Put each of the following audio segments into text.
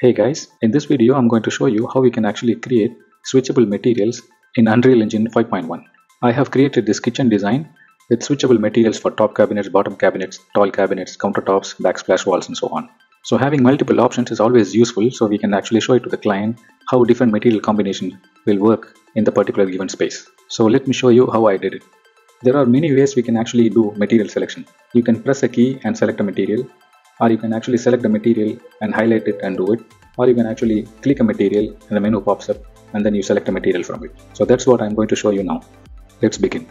Hey guys, in this video I'm going to show you how we can actually create switchable materials in Unreal Engine 5.1. I have created this kitchen design with switchable materials for top cabinets, bottom cabinets, tall cabinets, countertops, backsplash walls and so on. So having multiple options is always useful so we can actually show it to the client how different material combinations will work in the particular given space. So let me show you how I did it. There are many ways we can actually do material selection. You can press a key and select a material or you can actually select the material and highlight it and do it. Or you can actually click a material and the menu pops up and then you select a material from it. So that's what i'm going to show you now. Let's begin.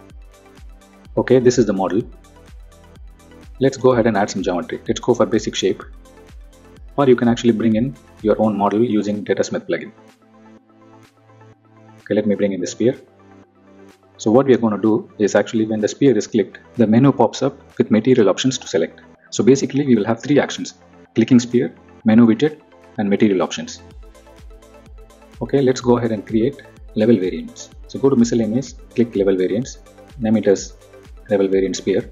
Okay this is the model. Let's go ahead and add some geometry. Let's go for basic shape. Or you can actually bring in your own model using datasmith plugin. Okay let me bring in the sphere. So what we are going to do is actually when the sphere is clicked the menu pops up with material options to select so basically we will have three actions, clicking sphere, menu widget and material options. Okay, let's go ahead and create level variants. So go to miscellaneous, click level variants, name it as level variant sphere.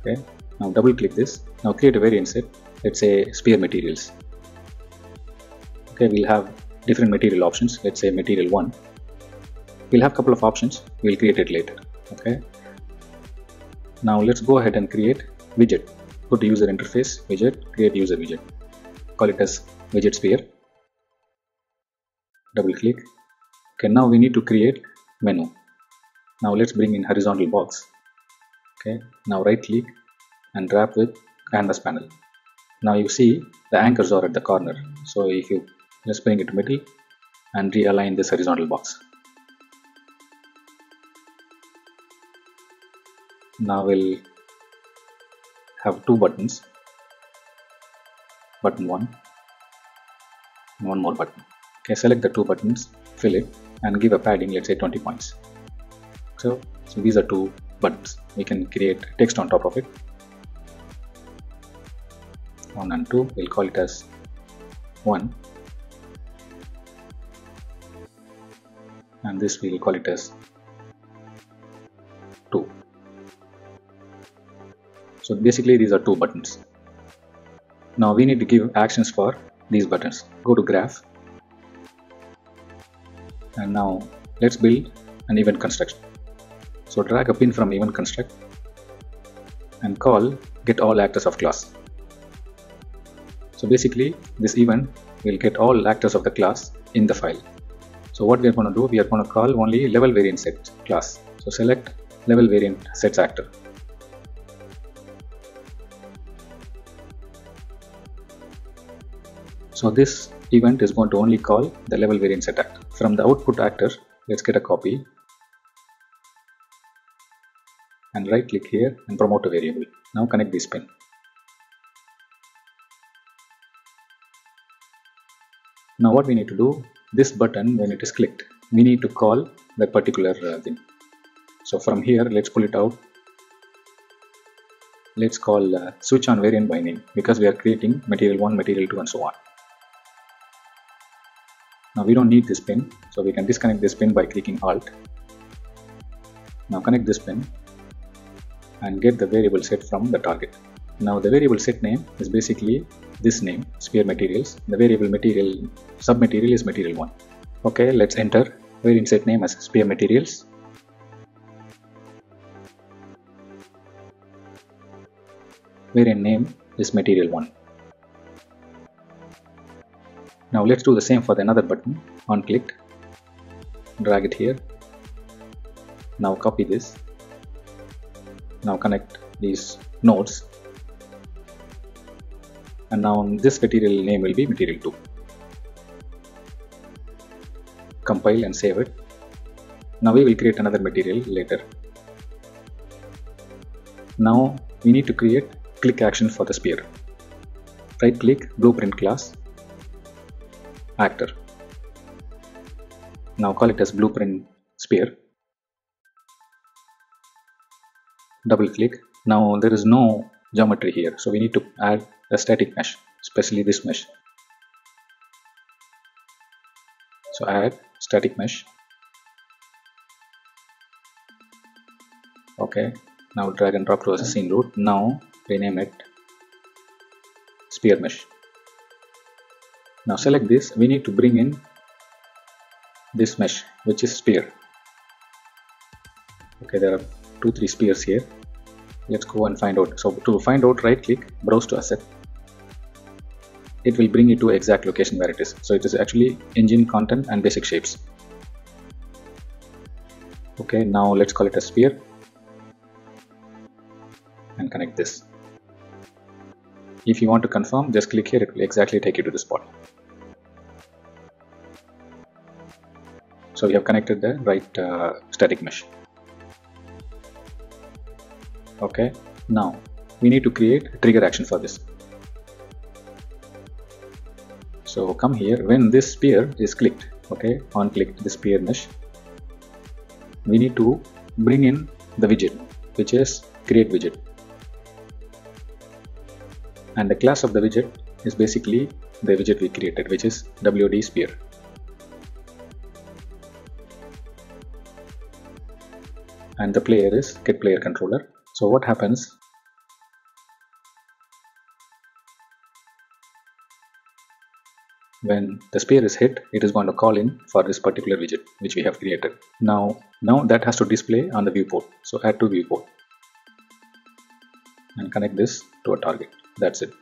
Okay, now double click this. Now create a variant set, let's say sphere materials. Okay, we'll have different material options, let's say material 1. We'll have a couple of options, we'll create it later. Okay, now let's go ahead and create widget. Go to user interface, widget, create user widget. Call it as widget sphere. Double click. Okay, now we need to create menu. Now let's bring in horizontal box. Okay, now right click and wrap with canvas panel. Now you see the anchors are at the corner. So if you just bring it to middle and realign this horizontal box. Now we'll have two buttons. Button 1 one more button. Okay select the two buttons fill it and give a padding let's say 20 points. So, so these are two buttons. We can create text on top of it. 1 and 2 we'll call it as 1 and this we'll call it as so basically these are two buttons. Now we need to give actions for these buttons. Go to graph. And now let's build an event construction so drag a pin from event construct and call get all actors of class. So basically this event will get all actors of the class in the file. So what we are going to do we are going to call only level variant set class. So select level variant sets actor So this event is going to only call the level variant set actor. From the output actor, let's get a copy and right click here and promote a variable. Now connect this pin. Now what we need to do, this button when it is clicked, we need to call that particular uh, thing. So from here, let's pull it out. Let's call uh, switch on variant by name because we are creating material 1, material 2 and so on. We don't need this pin, so we can disconnect this pin by clicking Alt. Now connect this pin and get the variable set from the target. Now the variable set name is basically this name, sphere materials. The variable material sub material is material 1. Okay, let's enter variant set name as sphere materials. Variant name is material 1. Now let's do the same for the another button. On click, drag it here. Now copy this. Now connect these nodes. And now this material name will be material 2. Compile and save it. Now we will create another material later. Now we need to create click action for the spear. Right click blueprint class actor. Now call it as blueprint sphere. Double click. Now there is no geometry here, so we need to add a static mesh, especially this mesh. So add static mesh. Okay, now drag and drop to the scene root. Now rename it sphere mesh. Now select this. We need to bring in this mesh which is sphere. Okay there are two three spheres here. Let's go and find out. So to find out right click browse to asset. It will bring you to exact location where it is. So it is actually engine content and basic shapes. Okay now let's call it a sphere and connect this. If you want to confirm just click here. It will exactly take you to the spot so we have connected the right uh, static mesh. Okay now we need to create a trigger action for this. So come here when this sphere is clicked okay on click the sphere mesh we need to bring in the widget which is create widget. And the class of the widget is basically the widget we created which is WD sphere and the player is get player controller. So what happens? When the sphere is hit it is going to call in for this particular widget which we have created. Now now that has to display on the viewport. So add to viewport. And connect this to a target. That's it.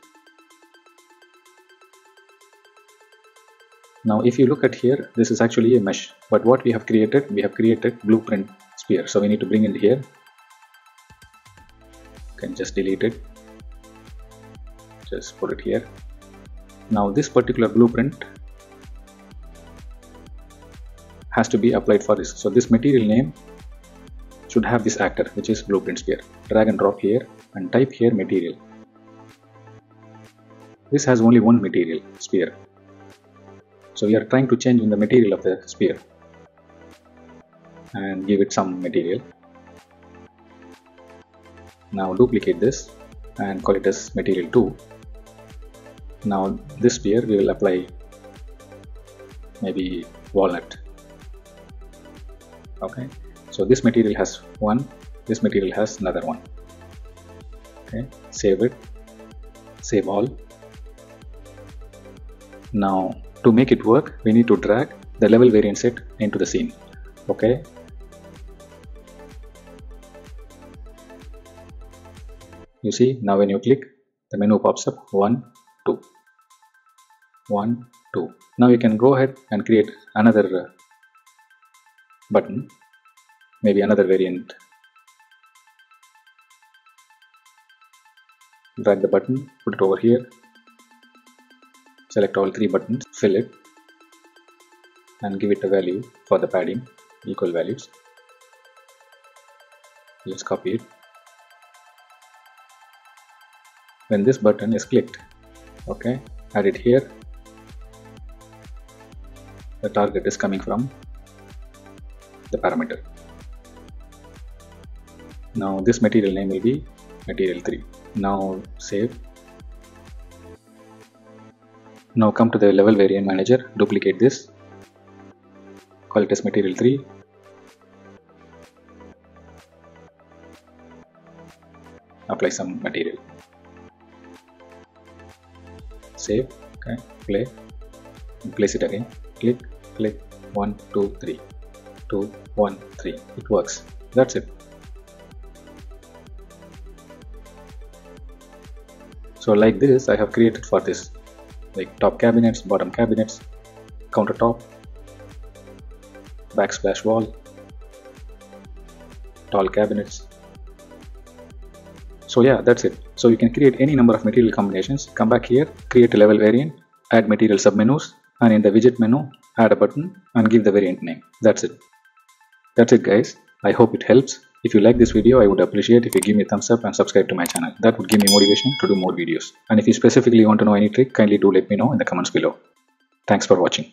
Now if you look at here this is actually a mesh. But what we have created we have created blueprint sphere so we need to bring it here. Can just delete it. Just put it here. Now this particular blueprint has to be applied for this. So this material name should have this actor which is blueprint sphere drag and drop here and type here material. This has only one material sphere. So we are trying to change in the material of the sphere and give it some material. Now duplicate this and call it as material 2 now this sphere we will apply maybe walnut. Okay so this material has one this material has another one. Okay save it save all. Now to make it work we need to drag the level variant set into the scene. Okay you see now when you click the menu pops up 1 2 1 2 now you can go ahead and create another uh, button maybe another variant. Drag the button put it over here. Select all three buttons fill it and give it a value for the padding equal values. Let's copy it when this button is clicked. Okay add it here. The target is coming from the parameter. Now this material name will be material 3 now save. Now come to the level variant manager. Duplicate this. Call it as material 3 apply some material save okay play place it again. Click click one two three. Two one three. It works. That's it. So like this I have created for this like top cabinets bottom cabinets countertop backsplash wall tall cabinets so yeah that's it. So you can create any number of material combinations. Come back here create a level variant add material submenus and in the widget menu add a button and give the variant name. That's it. That's it guys. I hope it helps. If you like this video i would appreciate if you give me a thumbs up and subscribe to my channel. That would give me motivation to do more videos. And if you specifically want to know any trick kindly do let me know in the comments below. Thanks for watching